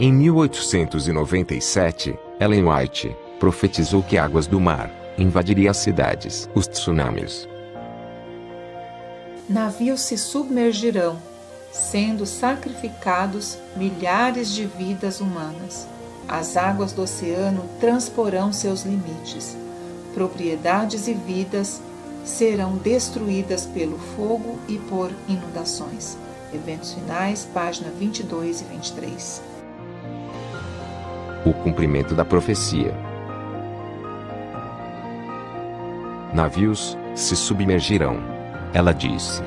Em 1897, Ellen White profetizou que águas do mar invadiria as cidades, os tsunamis. Navios se submergirão, sendo sacrificados milhares de vidas humanas. As águas do oceano transporão seus limites. Propriedades e vidas serão destruídas pelo fogo e por inundações. Eventos finais, página 22 e 23. O cumprimento da profecia. Navios se submergirão. Ela disse.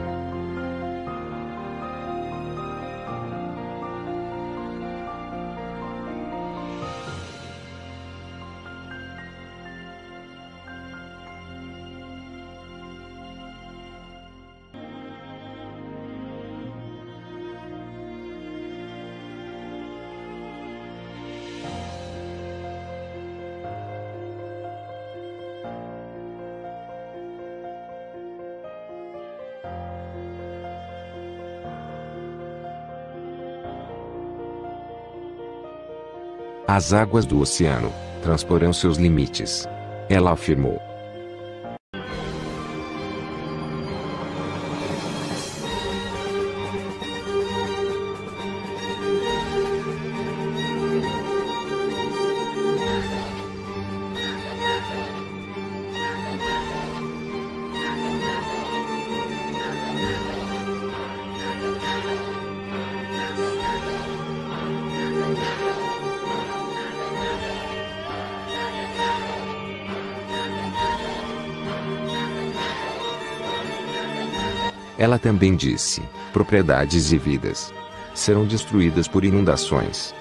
As águas do oceano transporão seus limites. Ela afirmou. Ela também disse: propriedades e vidas serão destruídas por inundações.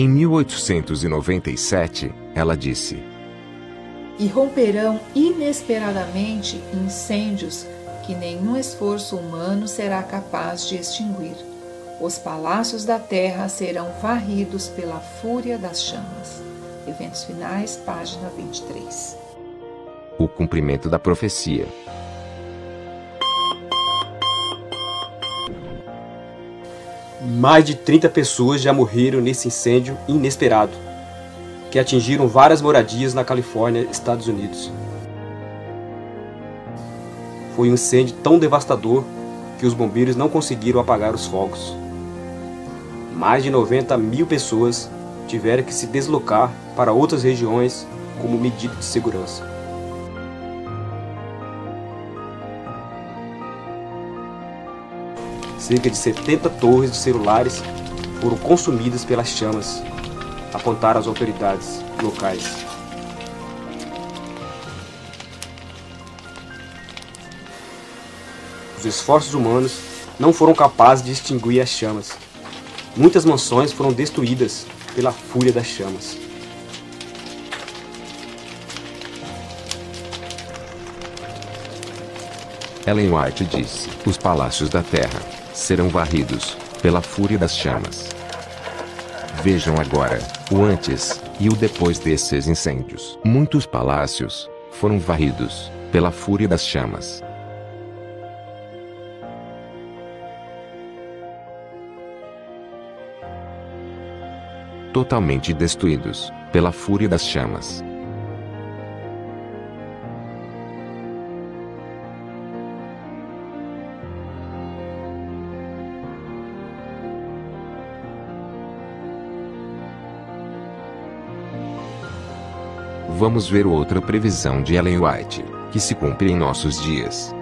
Em 1897, ela disse: E romperão inesperadamente incêndios que nenhum esforço humano será capaz de extinguir. Os palácios da terra serão varridos pela fúria das chamas. Eventos finais, página 23. O cumprimento da profecia. Mais de 30 pessoas já morreram nesse incêndio inesperado, que atingiram várias moradias na Califórnia, Estados Unidos. Foi um incêndio tão devastador que os bombeiros não conseguiram apagar os fogos. Mais de 90 mil pessoas tiveram que se deslocar para outras regiões como medida de segurança. Cerca de 70 torres de celulares foram consumidas pelas chamas, apontaram as autoridades locais. Os esforços humanos não foram capazes de extinguir as chamas. Muitas mansões foram destruídas pela fúria das chamas. Ellen White disse: Os palácios da terra serão varridos pela fúria das chamas. Vejam agora o antes e o depois desses incêndios. Muitos palácios foram varridos pela fúria das chamas. Totalmente destruídos pela fúria das chamas. Vamos ver outra previsão de Ellen White, que se cumpre em nossos dias.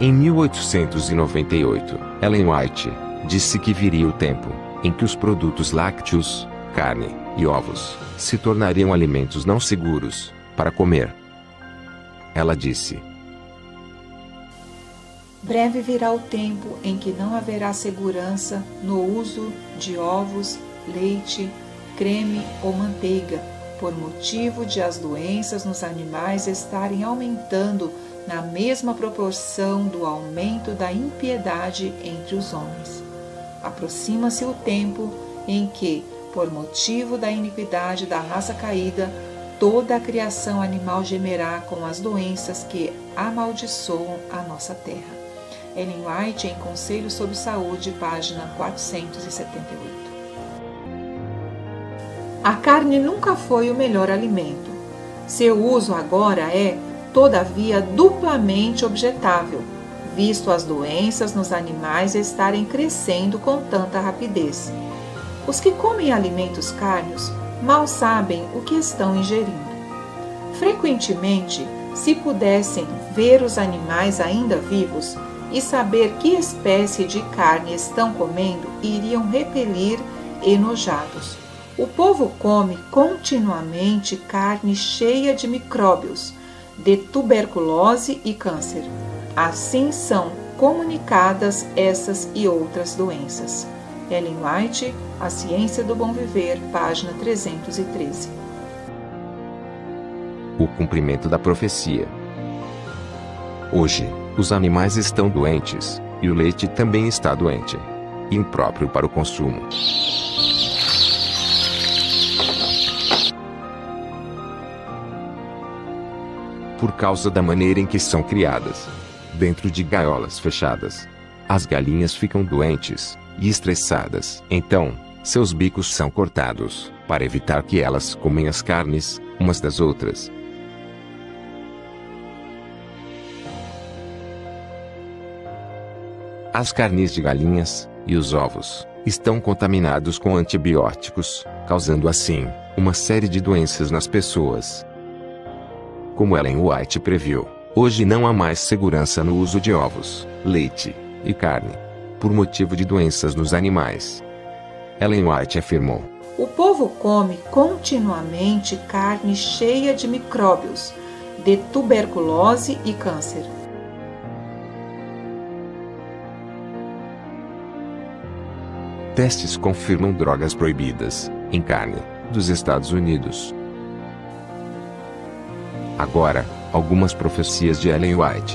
Em 1898, Ellen White disse que viria o tempo em que os produtos lácteos, carne e ovos se tornariam alimentos não seguros para comer. Ela disse: Breve virá o tempo em que não haverá segurança no uso de ovos, leite, creme ou manteiga, por motivo de as doenças nos animais estarem aumentando na mesma proporção do aumento da impiedade entre os homens. Aproxima-se o tempo em que, por motivo da iniquidade da raça caída, toda a criação animal gemerá com as doenças que amaldiçoam a nossa terra. Ellen White, em Conselho sobre Saúde, página 478. A carne nunca foi o melhor alimento. Seu uso agora é, todavia, duplamente objetável, visto as doenças nos animais estarem crescendo com tanta rapidez. Os que comem alimentos carnes mal sabem o que estão ingerindo. Frequentemente, se pudessem ver os animais ainda vivos e saber que espécie de carne estão comendo, iriam repelir enojados. O povo come continuamente carne cheia de micróbios, de tuberculose e câncer. Assim são comunicadas essas e outras doenças. Ellen White, A Ciência do Bom Viver, página 313. O cumprimento da profecia. Hoje, os animais estão doentes, e o leite também está doente, impróprio para o consumo. Por causa da maneira em que são criadas, dentro de gaiolas fechadas, as galinhas ficam doentes e estressadas. Então, seus bicos são cortados, para evitar que elas comem as carnes umas das outras. As carnes de galinhas e os ovos estão contaminados com antibióticos, causando assim uma série de doenças nas pessoas. Como Ellen White previu, hoje não há mais segurança no uso de ovos, leite e carne, por motivo de doenças nos animais. Ellen White afirmou: O povo come continuamente carne cheia de micróbios, de tuberculose e câncer. Testes confirmam drogas proibidas em carne dos Estados Unidos. Agora, algumas profecias de Ellen White.